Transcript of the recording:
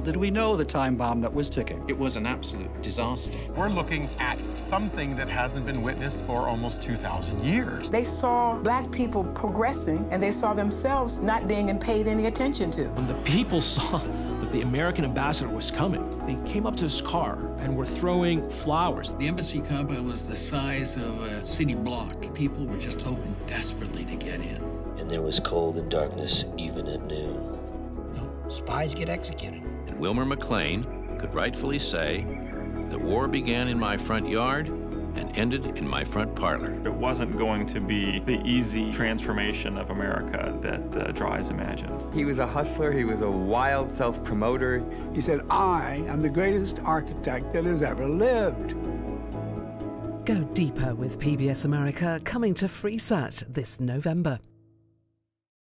did we know the time bomb that was ticking. It was an absolute disaster. We're looking at something that hasn't been witnessed for almost 2,000 years. They saw black people progressing, and they saw themselves not being paid any attention to. When the people saw that the American ambassador was coming, they came up to his car and were throwing flowers. The embassy compound was the size of a city block. People were just hoping desperately to get in. And there was cold and darkness even at noon. No, spies get executed. And Wilmer McLean could rightfully say, the war began in my front yard and ended in my front parlor. It wasn't going to be the easy transformation of America that uh, Dries imagined. He was a hustler, he was a wild self promoter. He said, I am the greatest architect that has ever lived. Go deeper with PBS America coming to FreeSat this November.